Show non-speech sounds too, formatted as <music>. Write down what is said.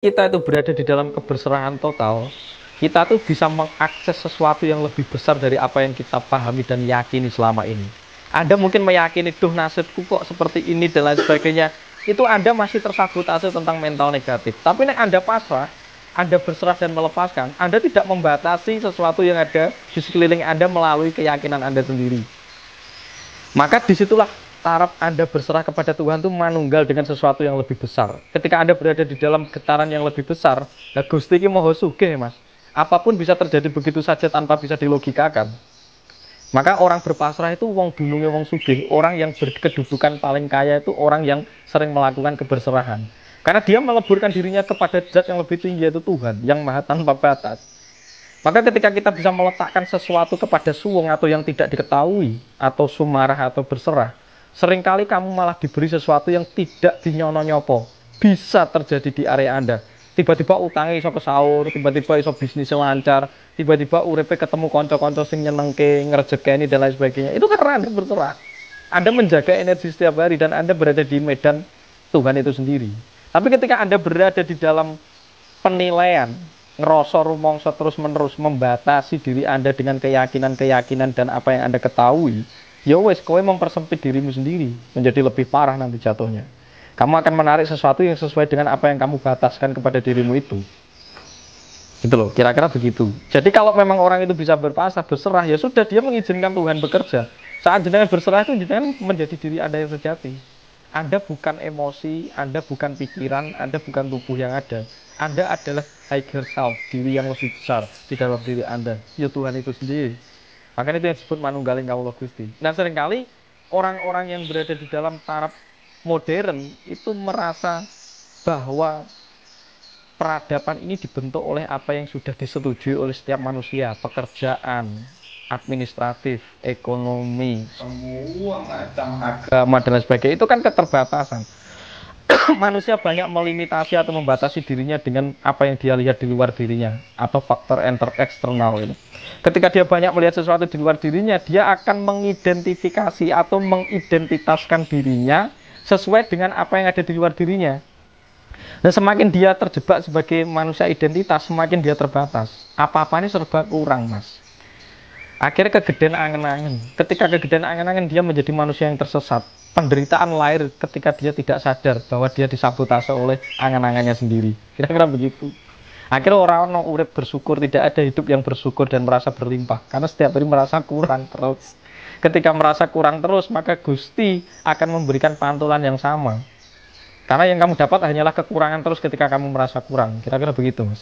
kita itu berada di dalam keberserahan total, kita tuh bisa mengakses sesuatu yang lebih besar dari apa yang kita pahami dan yakini selama ini. Anda mungkin meyakini, duh nasibku kok seperti ini dan lain sebagainya. Itu Anda masih tersabotase tentang mental negatif. Tapi nek Anda pasrah, Anda berserah dan melepaskan, Anda tidak membatasi sesuatu yang ada di sekeliling Anda melalui keyakinan Anda sendiri. Maka di situlah taraf Anda berserah kepada Tuhan itu manunggal dengan sesuatu yang lebih besar. Ketika Anda berada di dalam getaran yang lebih besar, nah Gusti ini moho suge, Mas. Apa pun bisa terjadi begitu saja tanpa bisa dilogikakan. Maka orang berpasrah itu wong dulunge wong sugih, orang yang berkedudukan paling kaya itu orang yang sering melakukan keberserahan. Karena dia meleburkan dirinya kepada zat yang lebih tinggi yaitu Tuhan, yang maha tanpa batas. Maka ketika kita bisa meletakkan sesuatu kepada suwung atau yang tidak diketahui, atau sumarah atau berserah, Seringkali kamu malah diberi sesuatu yang tidak dinyono-nyopo. Bisa terjadi di area Anda. Tiba-tiba utangnya iso sahur, tiba-tiba iso bisnis lancar, tiba-tiba uripe ketemu konco-konco sing nyenengke, ngerjekeni dan lain sebagainya. Itu karena Anda berserah. Anda menjaga energi setiap hari dan Anda berada di medan Tuhan itu sendiri. Tapi ketika Anda berada di dalam penilaian, ngerosor rumongso terus menerus membatasi diri Anda dengan keyakinan-keyakinan dan apa yang Anda ketahui, ya wes kowe mempersempit dirimu sendiri menjadi lebih parah nanti jatuhnya kamu akan menarik sesuatu yang sesuai dengan apa yang kamu bataskan kepada dirimu itu gitu loh kira-kira begitu jadi kalau memang orang itu bisa berpasrah berserah ya sudah dia mengizinkan Tuhan bekerja saat jenengan berserah itu jenengan menjadi diri anda yang sejati anda bukan emosi, Anda bukan pikiran, Anda bukan tubuh yang ada. Anda adalah higher self, diri yang lebih besar di dalam diri Anda. Ya Tuhan itu sendiri. Makanya itu yang disebut manunggaling kaulah Gusti. Nah sering kali orang-orang yang berada di dalam taraf modern itu merasa bahwa peradaban ini dibentuk oleh apa yang sudah disetujui oleh setiap manusia, pekerjaan, administratif, ekonomi, semua macam agama dan sebagainya itu kan keterbatasan. <laughs> manusia banyak melimitasi atau membatasi dirinya dengan apa yang dia lihat di luar dirinya atau faktor enter eksternal ini. Ketika dia banyak melihat sesuatu di luar dirinya, dia akan mengidentifikasi atau mengidentitaskan dirinya sesuai dengan apa yang ada di luar dirinya. Dan semakin dia terjebak sebagai manusia identitas, semakin dia terbatas. Apa-apa ini serba kurang, Mas. Akhirnya kegedean angen-angen. Ketika kegedean angen-angen, dia menjadi manusia yang tersesat. Penderitaan lahir ketika dia tidak sadar bahwa dia disabotase oleh angen-angannya sendiri. Kira-kira begitu. Akhirnya orang-orang urip bersyukur, tidak ada hidup yang bersyukur dan merasa berlimpah. Karena setiap hari merasa kurang terus. Ketika merasa kurang terus, maka Gusti akan memberikan pantulan yang sama. Karena yang kamu dapat hanyalah kekurangan terus ketika kamu merasa kurang. Kira-kira begitu, Mas.